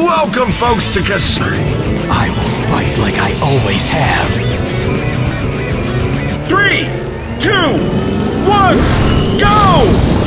Welcome, folks, to Casino. I will fight like I always have. Three, two, one, go!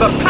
the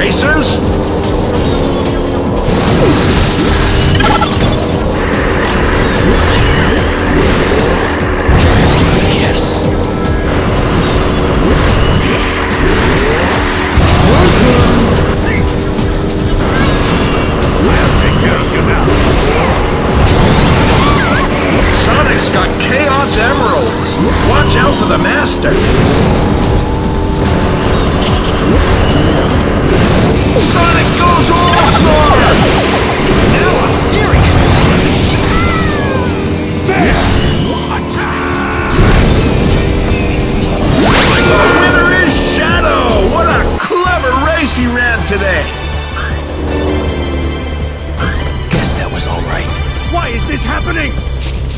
racers? Yes. Sonic's got Chaos Emeralds! Watch out for the Master! Today! Guess that was alright. Why is this happening?